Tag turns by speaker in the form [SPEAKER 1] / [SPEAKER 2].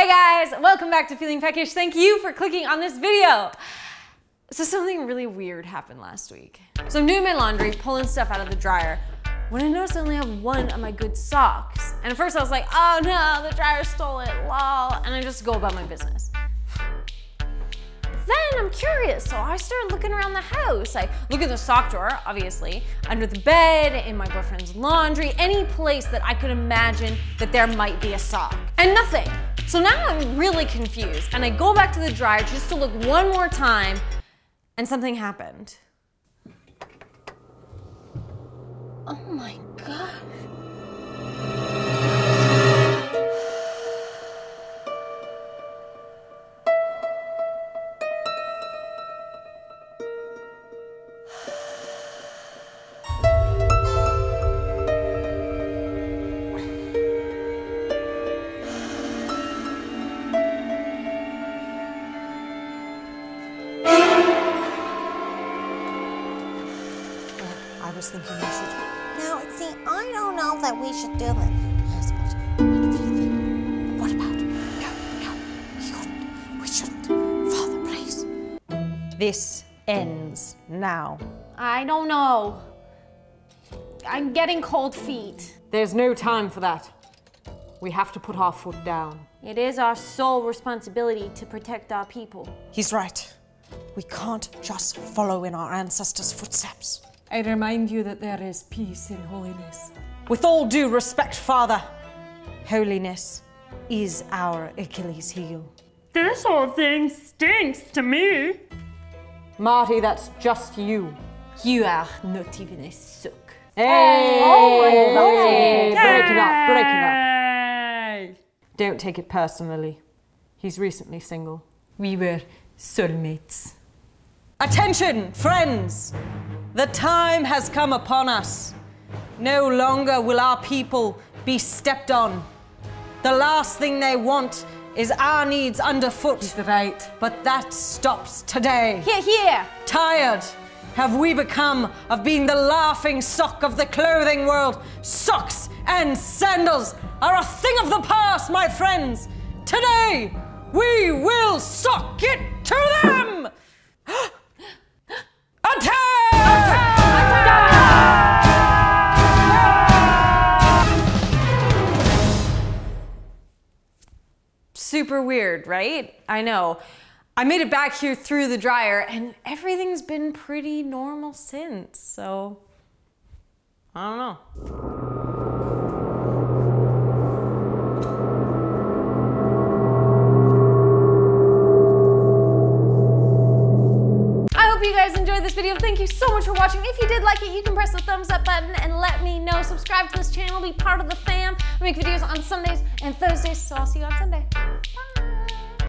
[SPEAKER 1] Hey guys, welcome back to Feeling Peckish. Thank you for clicking on this video. So something really weird happened last week. So I'm doing my laundry, pulling stuff out of the dryer, when I noticed I only have one of my good socks. And at first I was like, oh no, the dryer stole it, lol, and I just go about my business. Then I'm curious, so I started looking around the house. I look in the sock drawer, obviously, under the bed, in my boyfriend's laundry, any place that I could imagine that there might be a sock. And nothing. So now I'm really confused, and I go back to the dryer just to look one more time, and something happened. Oh my
[SPEAKER 2] I was thinking we should. Now, see, I don't know that we should do that. Yes, but what do you think? What about? No, no, we couldn't. We shouldn't. Father, please.
[SPEAKER 3] This ends now.
[SPEAKER 1] I don't know. I'm getting cold feet.
[SPEAKER 3] There's no time for that. We have to put our foot down.
[SPEAKER 1] It is our sole responsibility to protect our people.
[SPEAKER 2] He's right. We can't just follow in our ancestors' footsteps.
[SPEAKER 4] I remind you that there is peace in holiness.
[SPEAKER 3] With all due respect, Father, holiness is our Achilles heel.
[SPEAKER 4] This whole thing stinks to me.
[SPEAKER 3] Marty, that's just you.
[SPEAKER 1] You are not even a sook.
[SPEAKER 3] Hey!
[SPEAKER 1] Oh my God.
[SPEAKER 3] Hey, Break it up, break it up. Don't take it personally. He's recently single.
[SPEAKER 4] We were soulmates.
[SPEAKER 3] Attention, friends! The time has come upon us. No longer will our people be stepped on. The last thing they want is our needs underfoot.
[SPEAKER 4] He's right.
[SPEAKER 3] But that stops today.
[SPEAKER 1] Hear, hear.
[SPEAKER 3] Tired have we become of being the laughing stock of the clothing world. Socks and sandals are a thing of the past, my friends. Today, we will sock it to them!
[SPEAKER 1] Super weird, right? I know. I made it back here through the dryer and everything's been pretty normal since, so I don't know. Video. Thank you so much for watching. If you did like it, you can press the thumbs up button and let me know. Subscribe to this channel, be part of the fam. I make videos on Sundays and Thursdays, so I'll see you on Sunday. Bye.